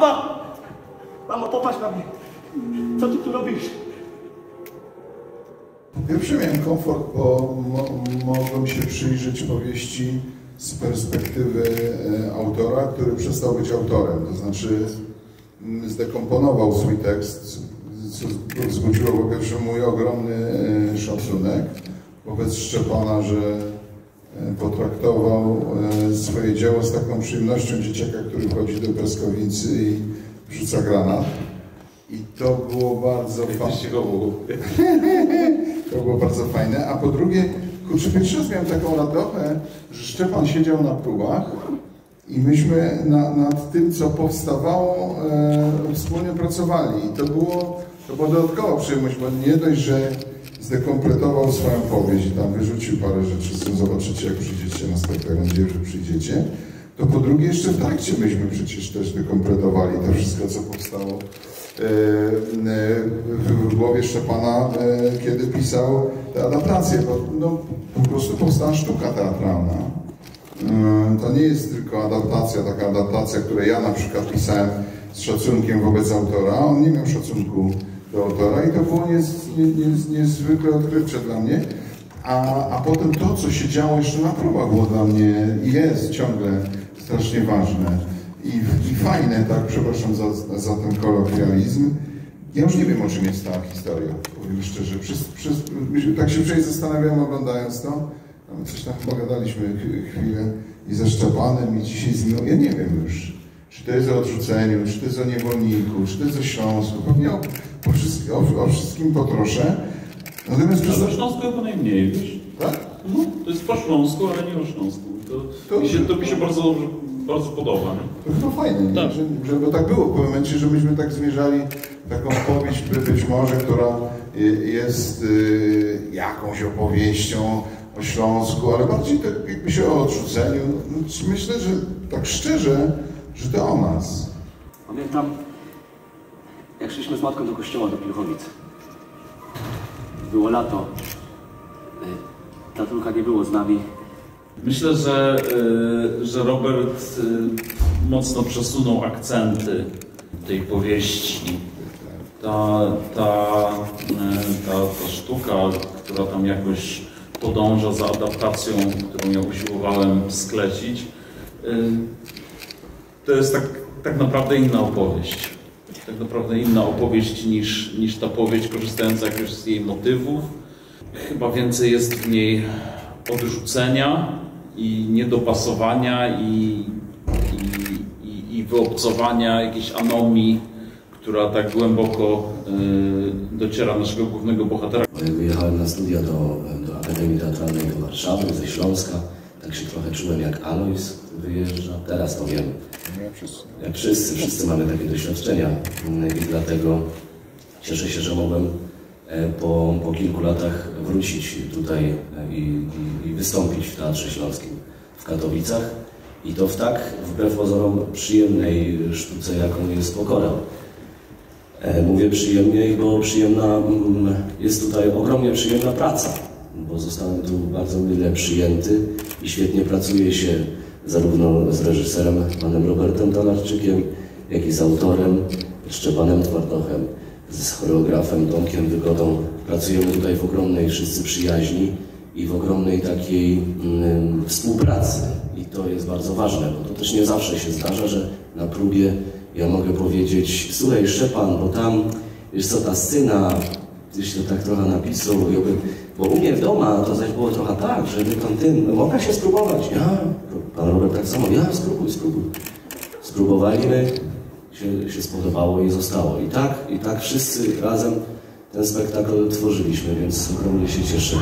Mama! Mamo, popatrz na mnie. Co ty tu robisz? Po pierwsze miałem komfort, bo mo mogłem się przyjrzeć powieści z perspektywy e, autora, który przestał być autorem. To znaczy mm, zdekomponował swój tekst, co wzbudziło po pierwsze mój ogromny e, szacunek wobec Szczepana, że potraktował e, swoje dzieło z taką przyjemnością dzieciaka, który wchodzi do piaskownicy i rzuca granat. I to było bardzo fajne. To było bardzo fajne. A po drugie, kurczę, pierwszy raz miałem taką radochę, że Szczepan siedział na próbach i myśmy na, nad tym, co powstawało, e, wspólnie pracowali. I to było, to była dodatkowa przyjemność, bo nie dość, że zdekompletował swoją powieść i tam wyrzucił parę rzeczy, z tym zobaczycie, jak przyjdziecie na spektakl, nadzieję, że przyjdziecie, to po drugie jeszcze w trakcie myśmy przecież też dekompletowali to wszystko, co powstało e, e, w głowie Szczepana, e, kiedy pisał te adaptacje, no, po prostu powstała sztuka teatralna. To nie jest tylko adaptacja, taka adaptacja, której ja na przykład pisałem z szacunkiem wobec autora. On nie miał szacunku do autora i to było niez, nie, nie, niezwykle odkrywcze dla mnie. A, a potem to, co się działo jeszcze na próbach, było dla mnie i jest ciągle strasznie ważne i, i fajne, tak, przepraszam za, za ten kolokwializm. Ja już nie wiem, o czym jest ta historia, powiem szczerze. Przez, przez, tak się wczoraj zastanawiałem, oglądając to. Coś tam pogadaliśmy ch- chwilę i ze Szczepanem i dzisiaj z nim, ja nie wiem już, czy to jest o odrzuceniu, czy to jest o niewolniku, czy to jest o Śląsku. Pewnie o, o, wszystkim, o, o wszystkim po trosze. Natomiast przez... Ale o Śląsku chyba najmniej, wiesz? Tak? No, to jest po Śląsku, ale nie o Śląsku. To, To- mi, się, to mi się bardzo, bardzo podoba. Nie? To chyba fajne? Tak. Że, że, bo tak było w pewnym momencie, że myśmy tak zmierzali taką opowieść by- być może, która y, jest y, jakąś opowieścią o Śląsku, ale bardziej tak jakby się o odrzuceniu. No, Myślę, że tak szczerze, że to o nas. Pamiętam, jak szliśmy z matką do kościoła do Pilchowic. Było lato. Y, Tatulka nie było z nami. Myślę, że, y, że Robert y, mocno przesunął akcenty tej powieści. Ta, ta, ta, ta sztuka, która tam jakoś podąża za adaptacją, którą ja usiłowałem sklecić, to jest tak, tak naprawdę inna opowieść. Tak naprawdę inna opowieść niż, niż ta powieść, korzystająca jakoś z jej motywów. Chyba więcej jest w niej odrzucenia i niedopasowania i, i, i, i wyobcowania jakiejś anomii, która tak głęboko y, dociera naszego głównego bohatera. Bo jak wyjechałem na studia do, do Akademii Teatralnej do Warszawy, ze Śląska, tak się trochę czułem jak Alois wyjeżdża. Teraz to wiem. Jak wszyscy, wszyscy mamy takie doświadczenia i dlatego cieszę się, że mogłem e, po, po kilku latach wrócić tutaj e, i, i, i wystąpić w Teatrze Śląskim w Katowicach i to w tak, wbrew pozorom, przyjemnej sztuce, jaką jest Pokora. E, Mówię przyjemniej, bo przyjemna mm, jest tutaj ogromnie przyjemna praca, bo zostałem tu bardzo mile przyjęty i świetnie pracuje się zarówno z reżyserem panem Robertem Talarczykiem, jak i z autorem Szczepanem Twardochem, z choreografem Tomkiem Wygodą. Pracujemy tutaj w ogromnej wszyscy przyjaźni i w ogromnej takiej mm, współpracy. I to jest bardzo ważne, bo to też nie zawsze się zdarza, że na próbie ja mogę powiedzieć, słuchaj Szczepan, bo tam, wiesz co, ta scena, tyś to tak trochę napisał, ja bym, bo u mnie w domu to zaś było trochę tak, żeby tam tym, mogę się spróbować, ja, pan Robert tak samo, ja, spróbuj, spróbuj. Spróbowaliśmy, się, się spodobało i zostało. I tak, i tak wszyscy razem ten spektakl tworzyliśmy, więc ogromnie się cieszę.